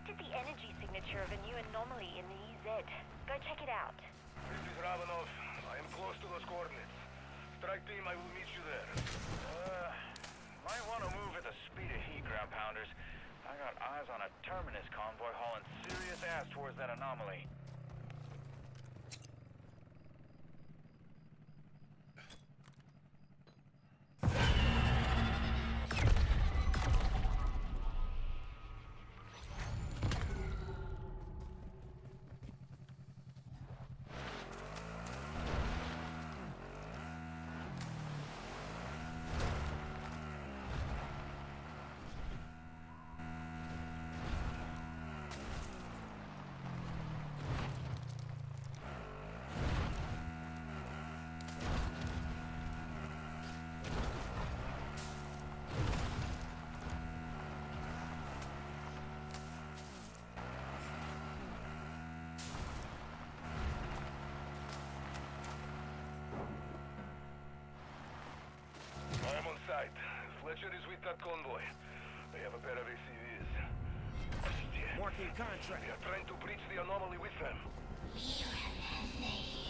detected the energy signature of a new anomaly in the EZ. Go check it out. This is Ravenov. I am close to those coordinates. Strike team, I will meet you there. Uh, might want to move at the speed of heat, ground pounders. I got eyes on a Terminus convoy hauling serious ass towards that anomaly. Fletcher is with that convoy. They have a pair of ACVs. Hostia. Marking contract. They are trying to breach the anomaly with them. The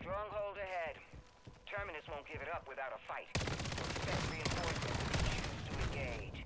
Stronghold ahead. Terminus won't give it up without a fight. Expect reinforcements if we choose to engage.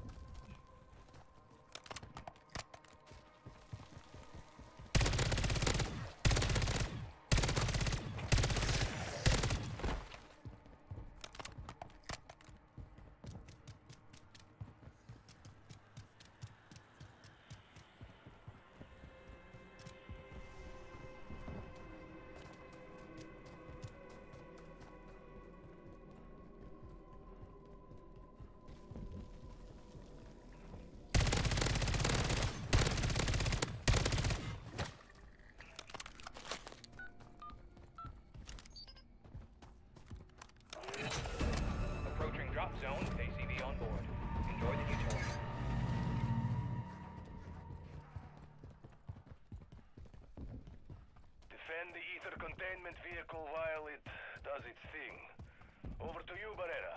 Containment vehicle while it does its thing. Over to you, Barrera.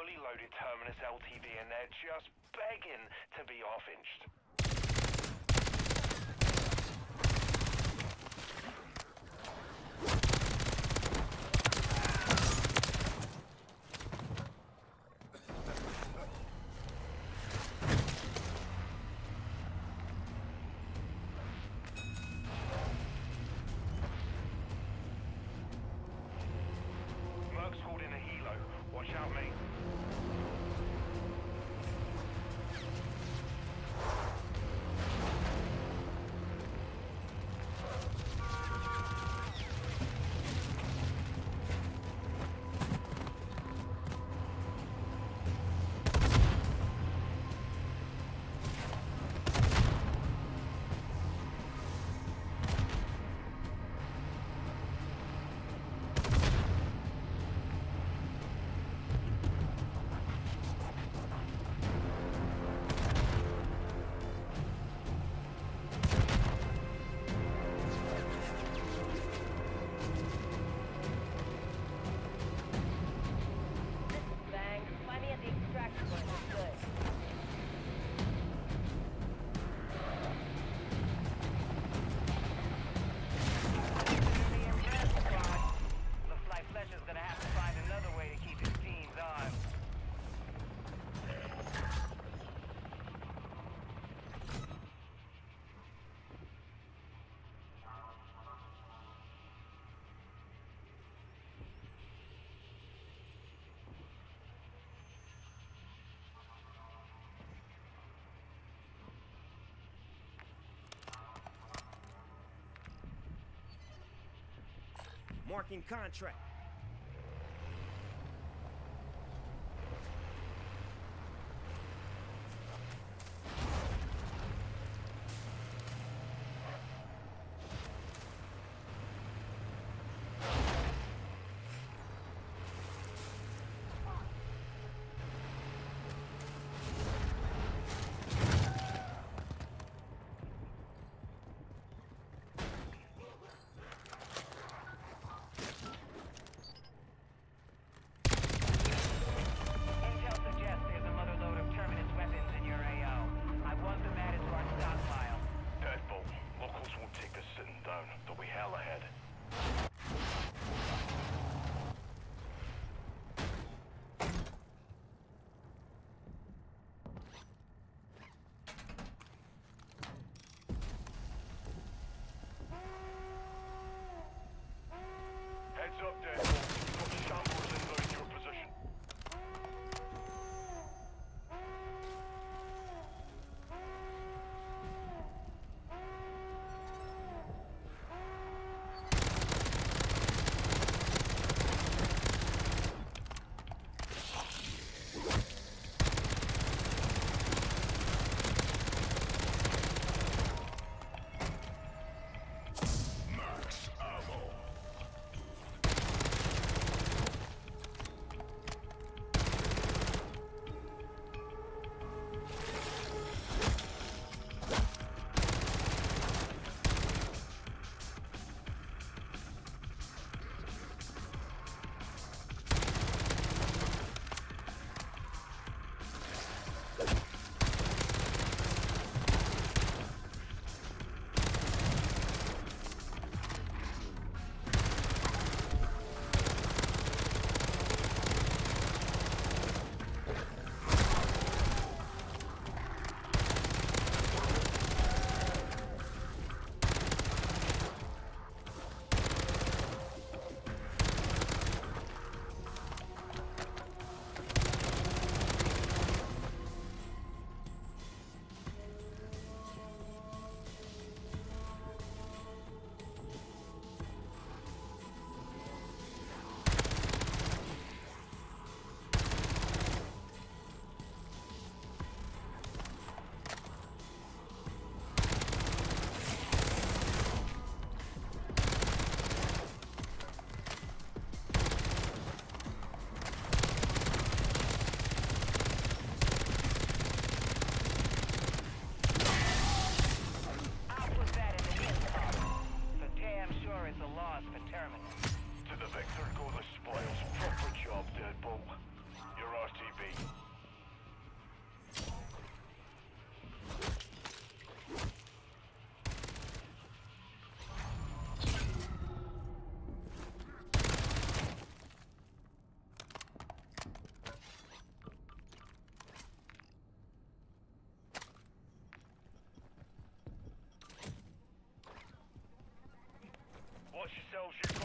fully loaded Terminus LTV, and they're just begging to be off-inched. marking contract. Watch yourselves, you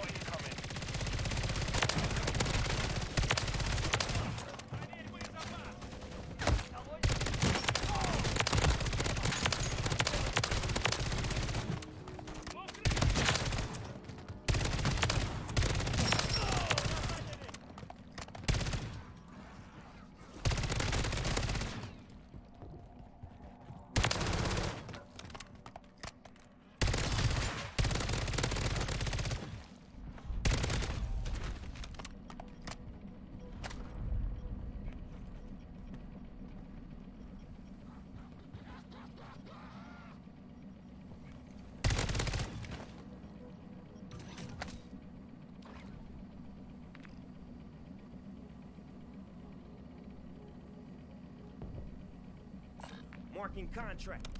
Marking contract.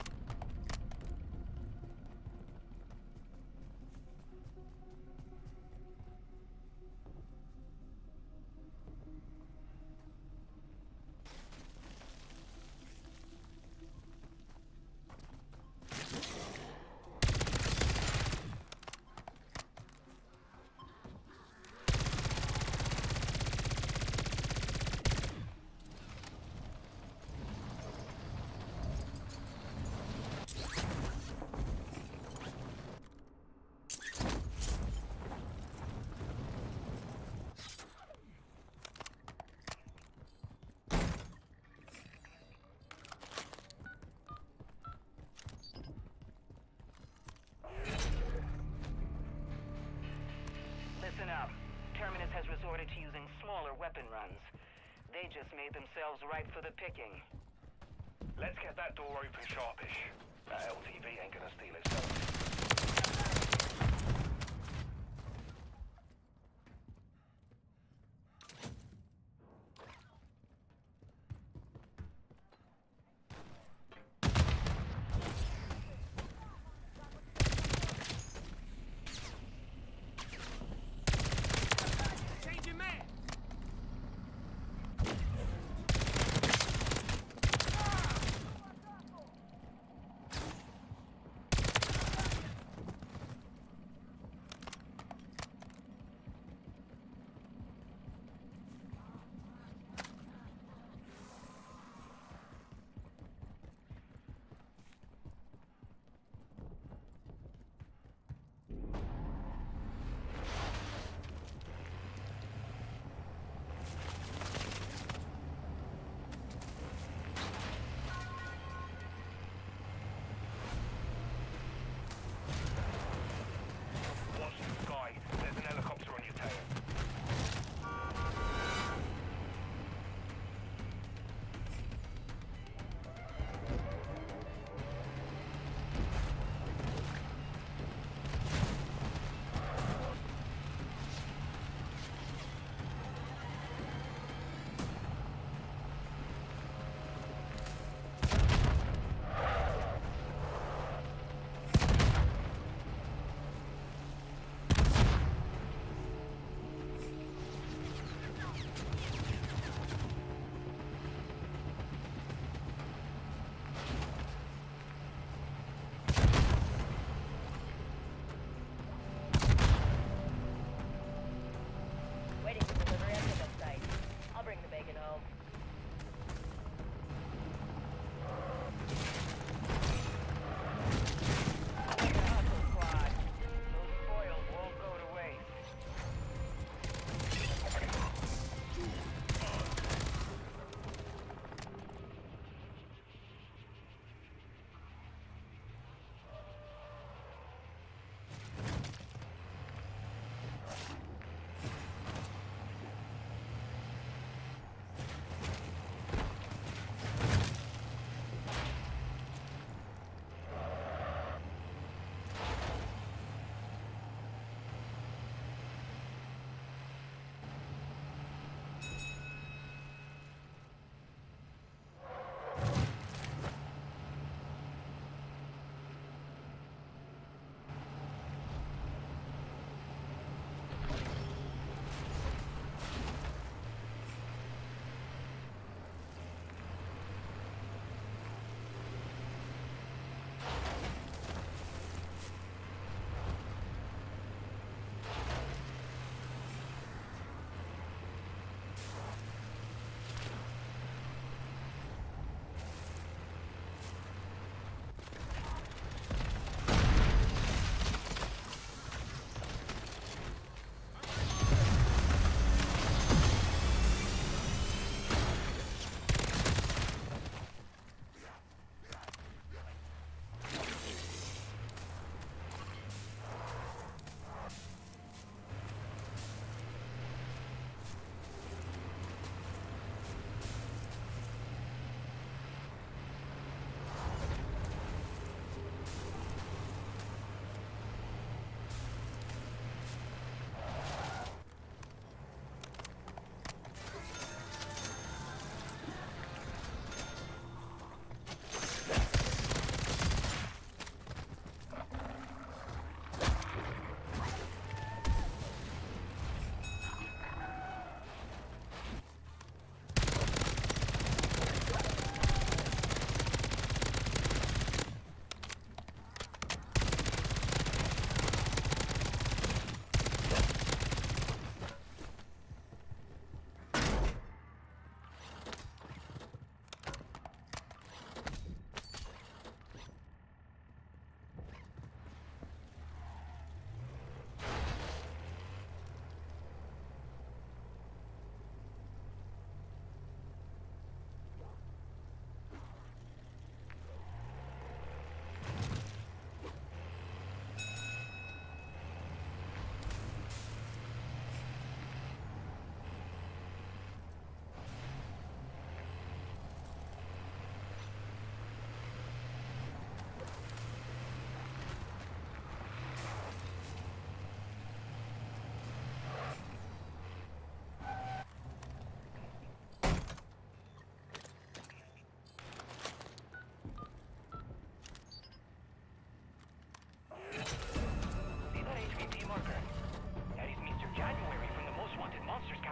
Has resorted to using smaller weapon runs. They just made themselves ripe for the picking. Let's get that door open sharpish. That LTV ain't gonna steal itself.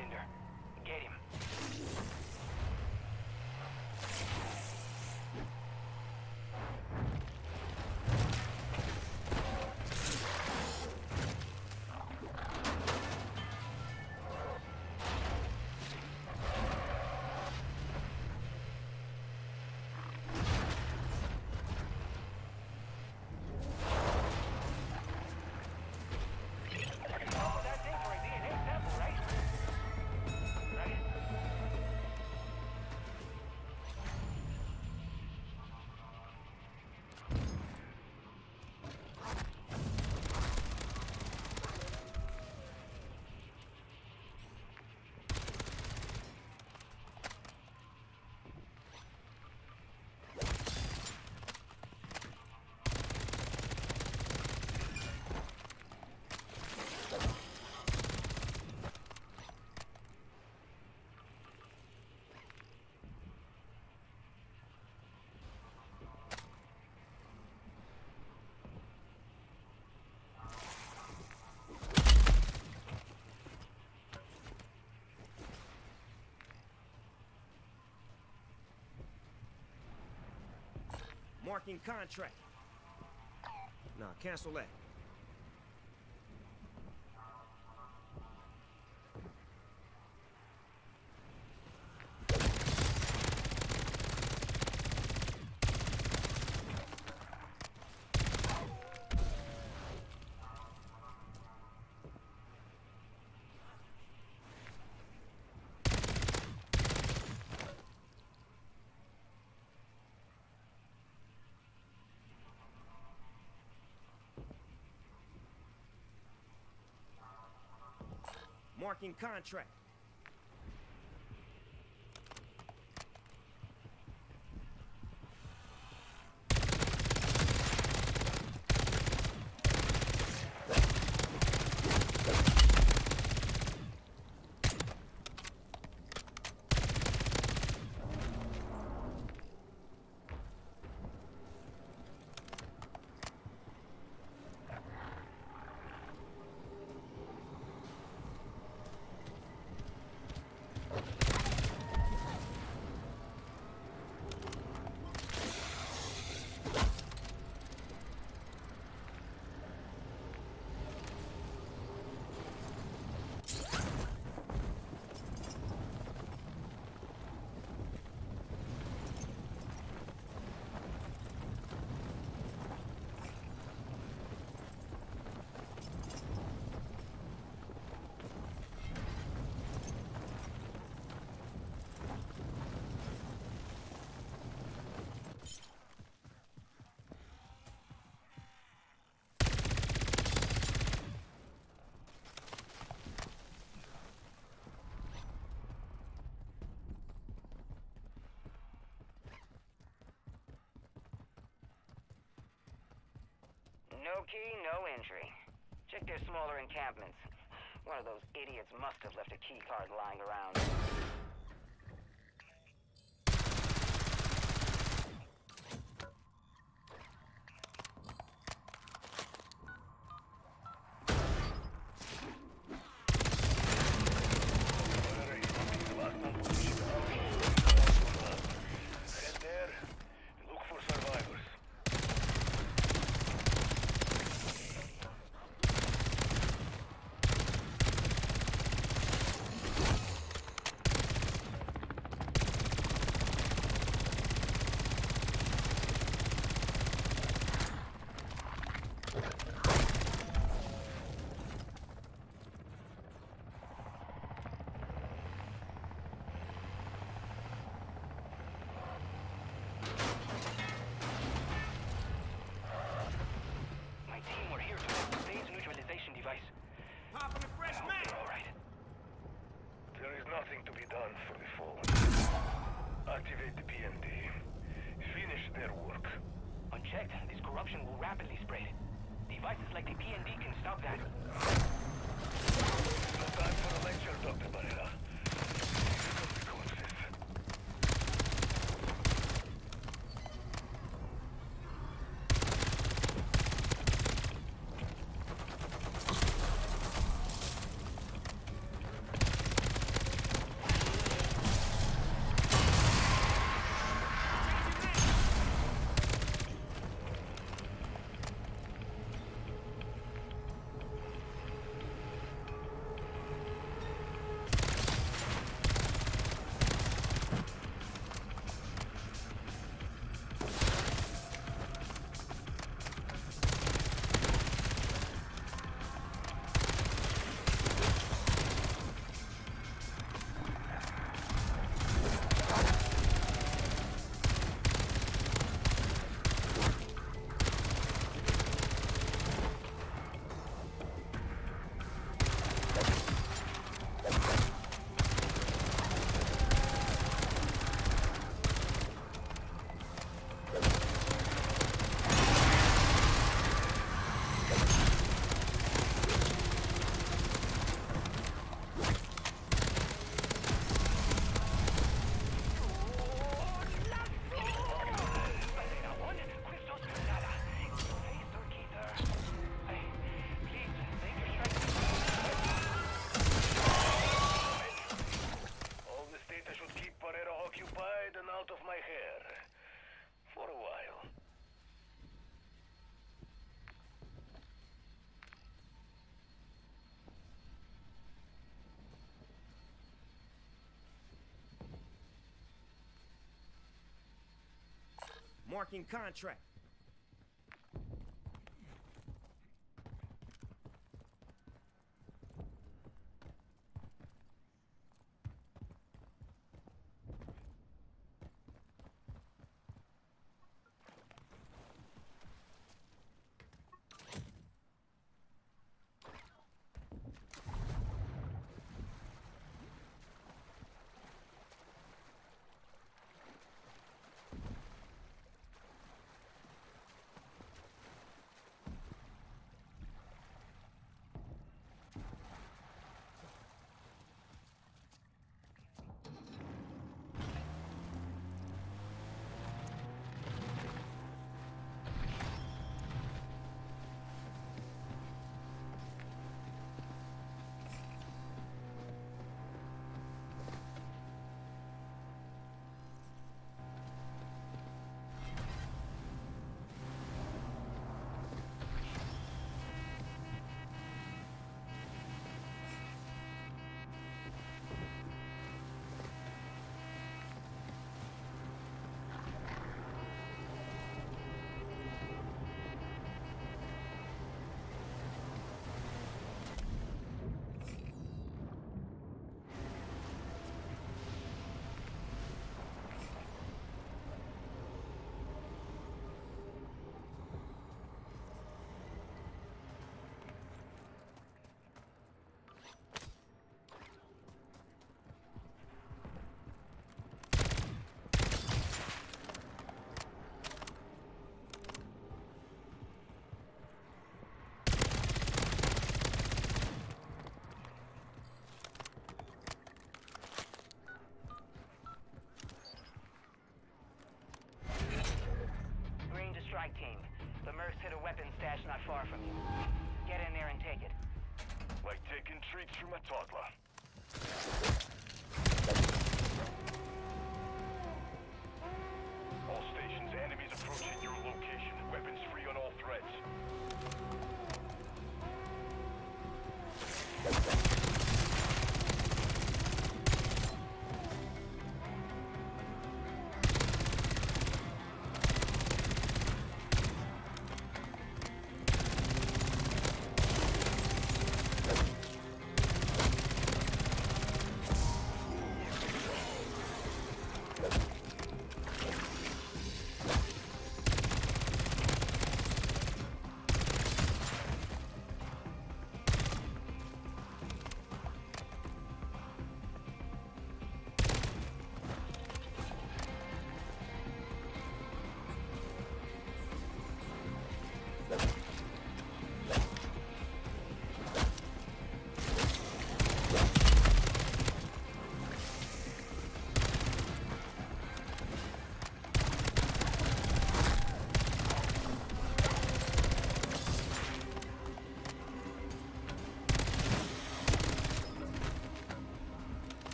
in. Get him. Marking contract. Nah, cancel that. marking contract. No key, no entry. Check their smaller encampments. One of those idiots must have left a key card lying around. Marking contract.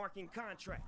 marking contract.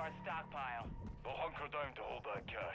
our stockpile. They'll hunker down to hold that cash.